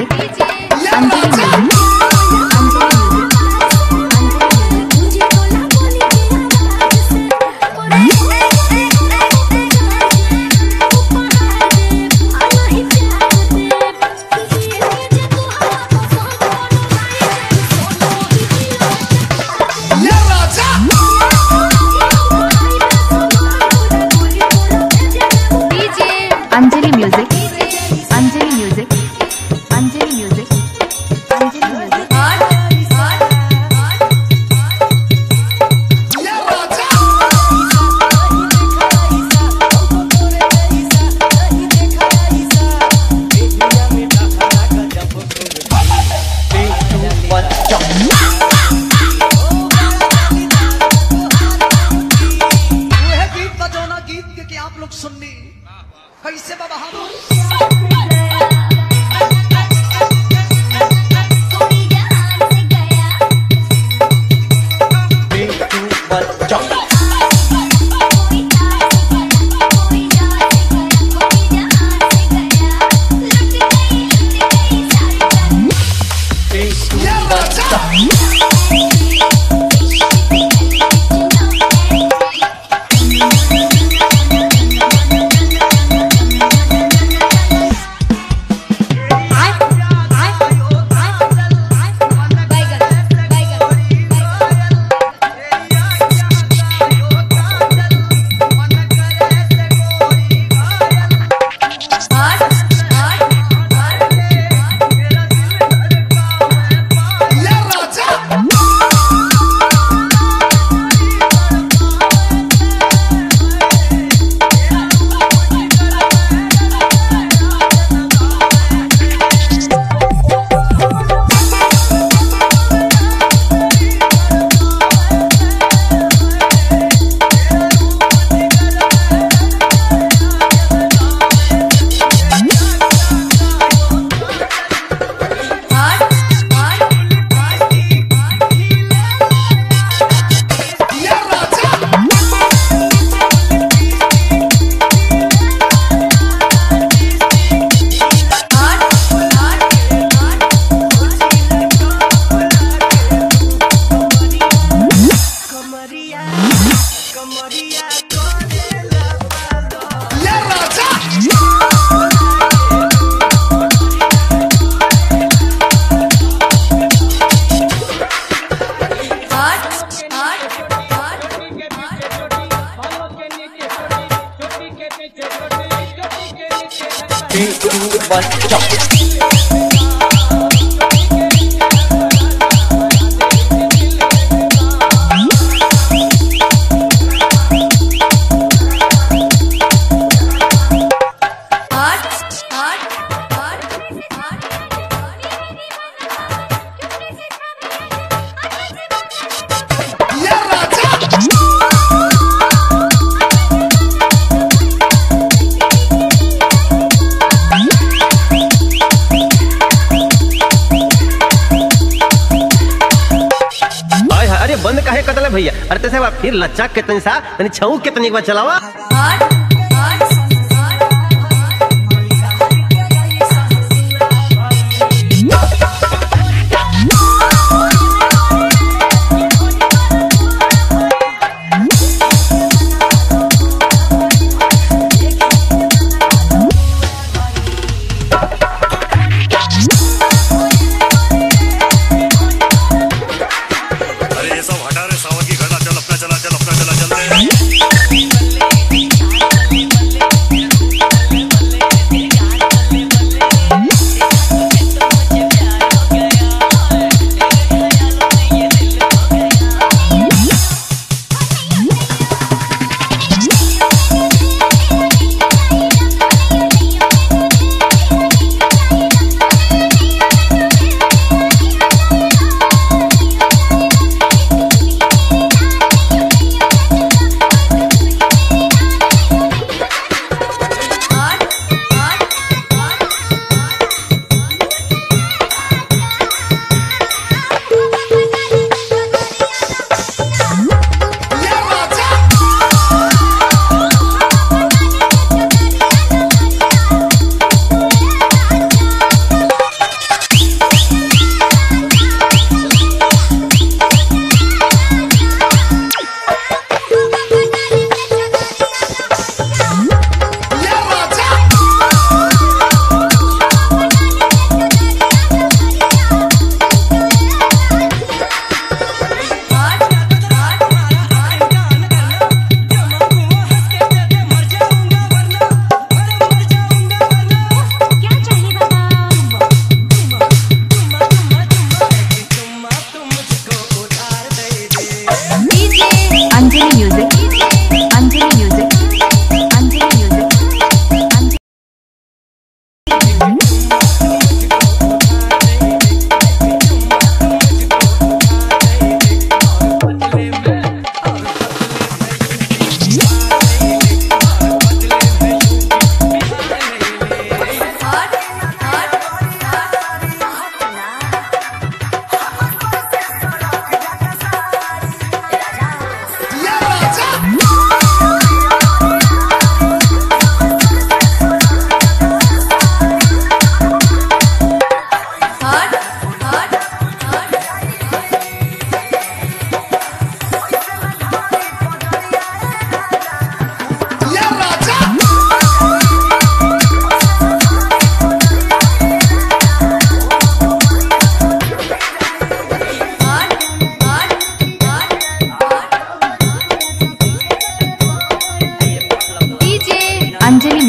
Music फिर लच्चा कितनी सा छऊ कितनी बार चलावा?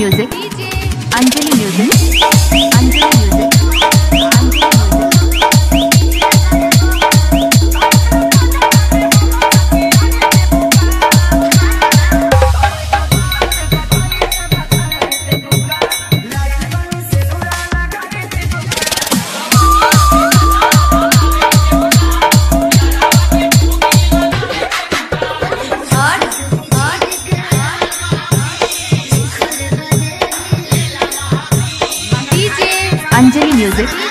Music Anjali music visit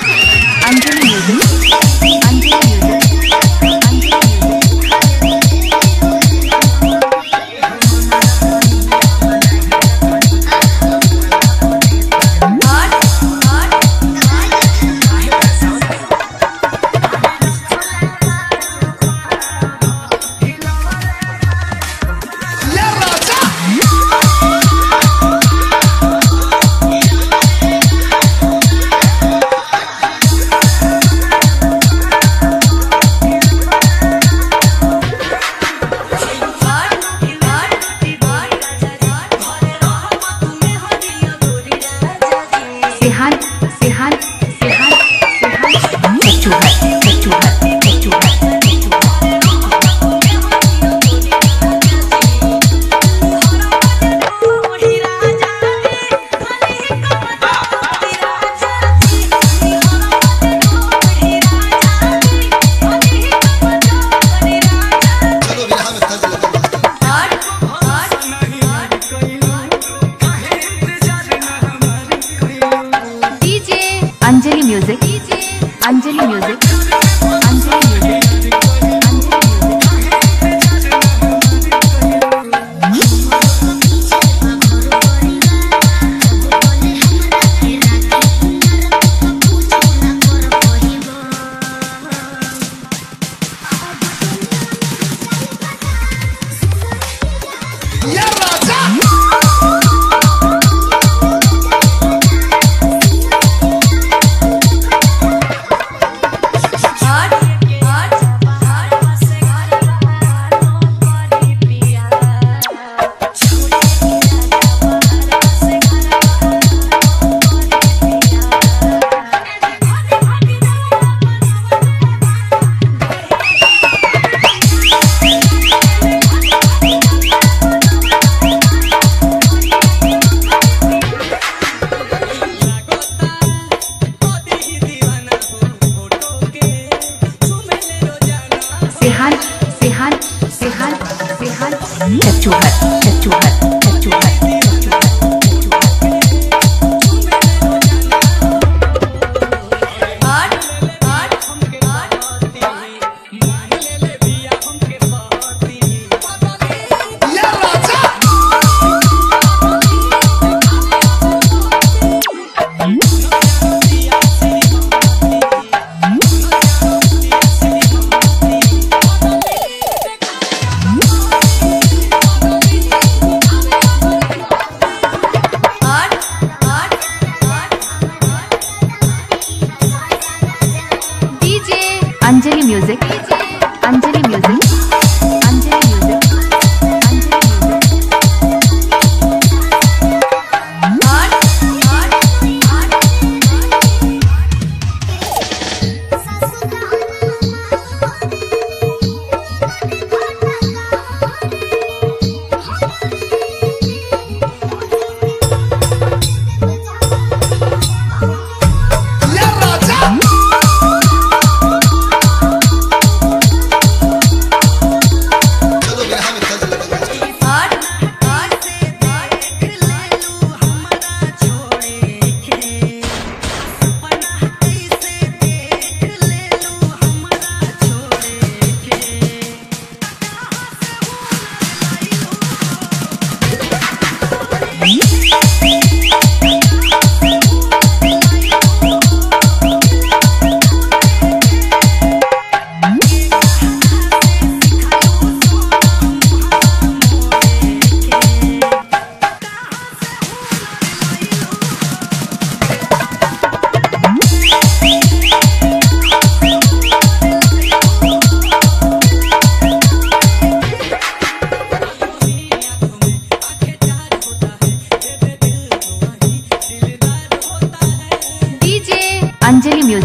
Anjali Music.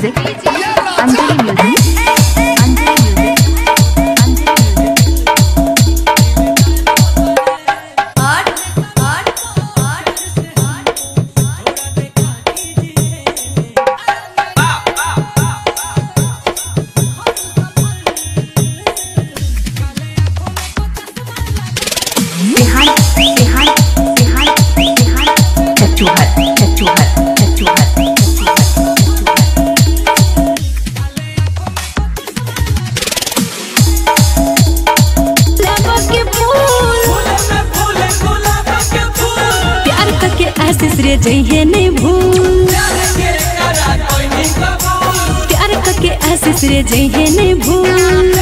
Music Ashish रे जइहे नहीं भूल। प्यार के आशीष रे जइहे नहीं भूल।